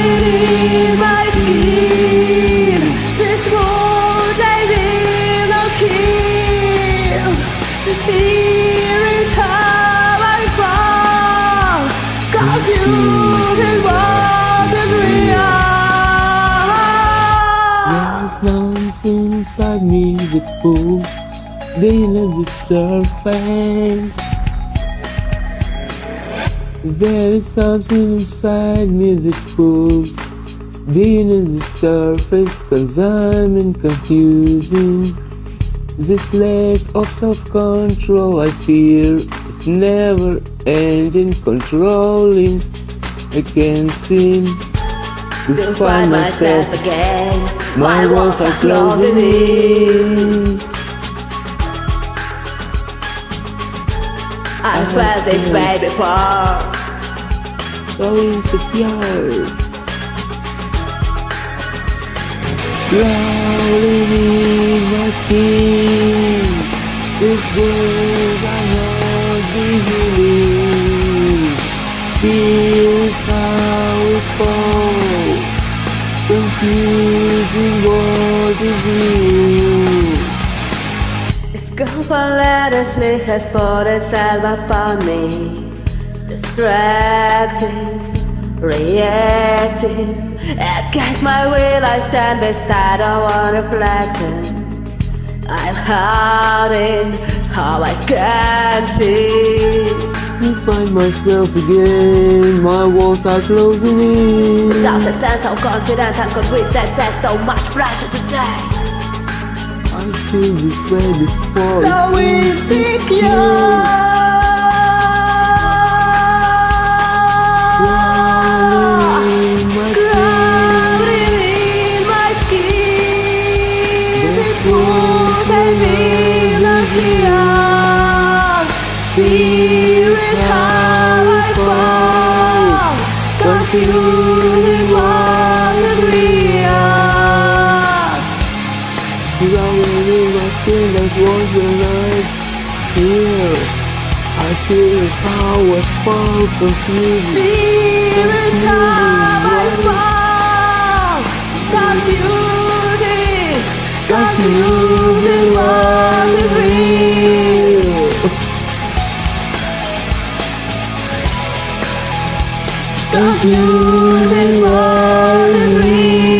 in my skin. This wound I will not kill. The you can walk the real. There is something inside me that pulls beneath the surface Cause I'm in confusing This lack of self-control I fear is never ending. Controlling I can't seem to To find myself again. My walls are closing in I felt this way before. So insecure Crawling in my skin This world I not be healing Feels how it falls Confusing what is real Girl relentlessly has put itself upon me. Distracting, reacting. Against my will, I stand beside her one reflection. I'm hiding how I can see. I find myself again My walls are closing in Without a sense of confidence and convinced there's so much pressure today. I feel this way before So insecure. Crawling in my skin. Crawling was the night here I feel powerful confused Spirit how I fall. Confusing. Confusing what is real. Confusing what is real.